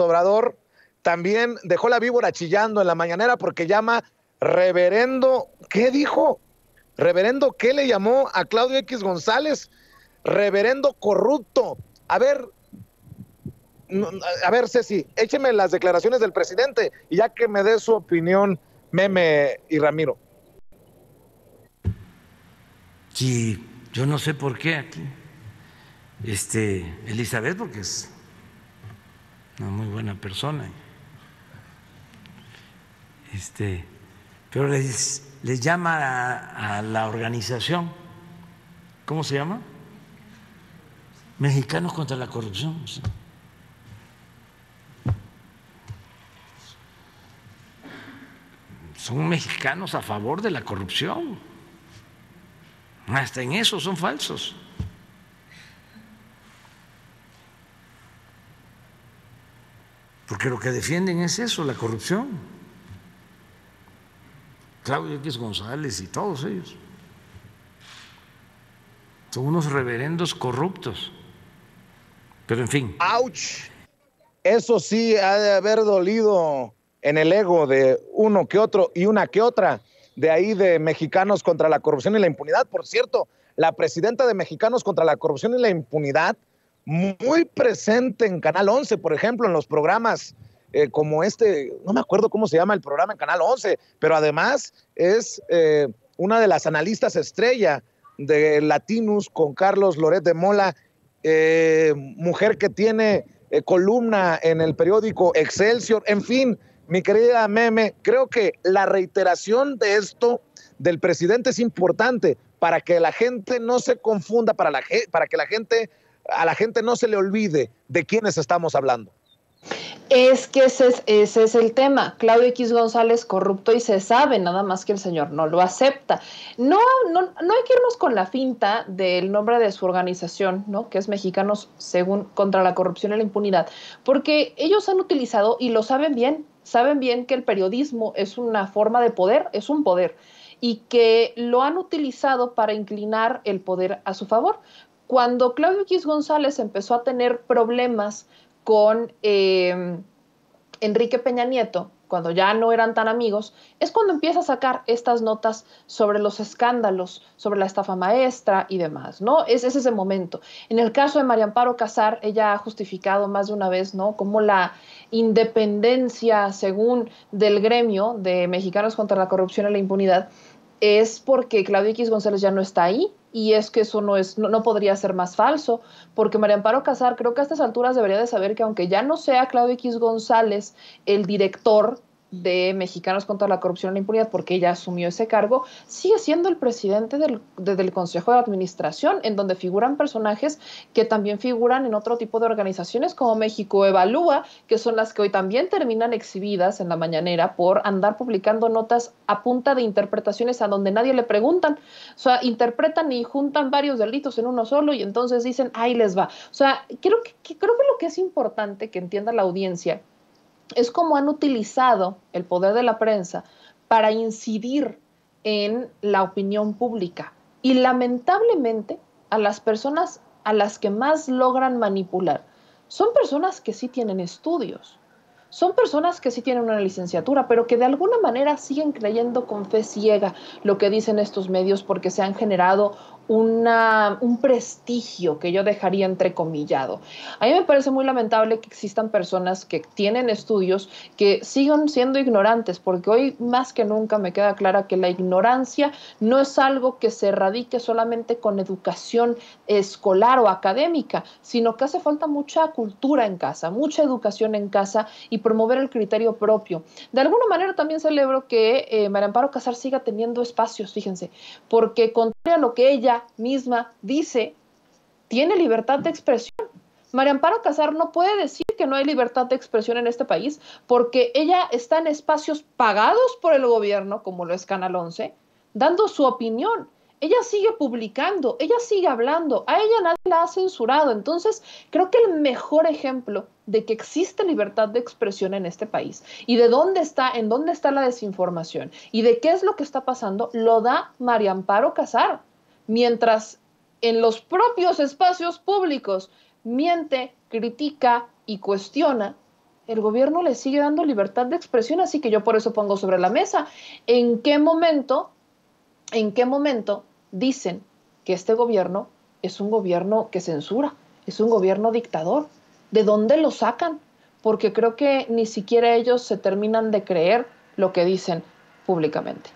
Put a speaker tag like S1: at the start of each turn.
S1: Obrador también dejó la víbora chillando en la mañanera porque llama reverendo, ¿qué dijo? Reverendo, ¿qué le llamó a Claudio X González? Reverendo corrupto. A ver, a ver, Ceci, écheme las declaraciones del presidente y ya que me dé su opinión, Meme y Ramiro.
S2: Sí, yo no sé por qué aquí. Este, Elizabeth, porque es una muy buena persona. Este, pero les, llama a la organización, ¿cómo se llama? Mexicanos contra la corrupción. Son mexicanos a favor de la corrupción. Hasta en eso son falsos. Porque lo que defienden es eso, la corrupción. Claudio X González y todos ellos. Son unos reverendos corruptos. Pero en fin.
S1: ¡Auch! Eso sí ha de haber dolido en el ego de uno que otro y una que otra de ahí de Mexicanos contra la Corrupción y la Impunidad. Por cierto, la presidenta de Mexicanos contra la Corrupción y la Impunidad, muy presente en Canal 11, por ejemplo, en los programas eh, como este, no me acuerdo cómo se llama el programa en Canal 11, pero además es eh, una de las analistas estrella de Latinus con Carlos Loret de Mola, eh, mujer que tiene columna en el periódico Excelsior, en fin, mi querida Meme, creo que la reiteración de esto del presidente es importante para que la gente no se confunda, para, la, para que la gente, a la gente no se le olvide de quiénes estamos hablando.
S3: Es que ese es, ese es, el tema. Claudio X González corrupto y se sabe, nada más que el señor no lo acepta. No, no, no hay que irnos con la finta del nombre de su organización, ¿no? Que es Mexicanos según contra la corrupción y la impunidad, porque ellos han utilizado y lo saben bien saben bien que el periodismo es una forma de poder, es un poder, y que lo han utilizado para inclinar el poder a su favor. Cuando Claudio X González empezó a tener problemas con eh, Enrique Peña Nieto, cuando ya no eran tan amigos, es cuando empieza a sacar estas notas sobre los escándalos, sobre la estafa maestra y demás, ¿no? Es, ese el momento. En el caso de María Amparo Casar, ella ha justificado más de una vez, ¿no? Como la independencia, según del gremio de Mexicanos contra la Corrupción y la Impunidad, es porque Claudio X González ya no está ahí, y es que eso no es no, podría ser más falso, porque María Amparo Casar creo que a estas alturas debería de saber que aunque ya no sea Claudio X González el director de Mexicanos contra la Corrupción y la Impunidad, porque ella asumió ese cargo, sigue siendo el presidente del, del, Consejo de Administración, en donde figuran personajes que también figuran en otro tipo de organizaciones como México Evalúa, que son las que hoy también terminan exhibidas en la mañanera por andar publicando notas a punta de interpretaciones a donde nadie le preguntan. O sea, interpretan y juntan varios delitos en uno solo y entonces dicen, ahí les va. O sea, creo que, creo que lo que es importante que entienda la audiencia es como han utilizado el poder de la prensa para incidir en la opinión pública. Y lamentablemente a las personas a las que más logran manipular son personas que sí tienen estudios, son personas que sí tienen una licenciatura, pero que de alguna manera siguen creyendo con fe ciega lo que dicen estos medios porque se han generado un prestigio que yo dejaría entrecomillado. A mí me parece muy lamentable que existan personas que tienen estudios que sigan siendo ignorantes, porque hoy más que nunca me queda clara que la ignorancia no es algo que se erradique solamente con educación escolar o académica, sino que hace falta mucha cultura en casa, mucha educación en casa y promover el criterio propio. De alguna manera también celebro que eh, María Amparo Casar siga teniendo espacios, fíjense, porque contrario a lo que ella misma dice, tiene libertad de expresión. María Amparo Casar no puede decir que no hay libertad de expresión en este país porque ella está en espacios pagados por el gobierno, como lo es Canal 11, dando su opinión. Ella sigue publicando, ella sigue hablando, a ella nadie la ha censurado. Entonces, creo que el mejor ejemplo de que existe libertad de expresión en este país y de dónde está, en dónde está la desinformación y de qué es lo que está pasando, lo da María Amparo Casar mientras en los propios espacios públicos miente, critica y cuestiona, el gobierno le sigue dando libertad de expresión, así que yo por eso pongo sobre la mesa, ¿en qué momento, en qué momento dicen que este gobierno es un gobierno que censura, es un gobierno dictador? ¿De dónde lo sacan? Porque creo que ni siquiera ellos se terminan de creer lo que dicen públicamente.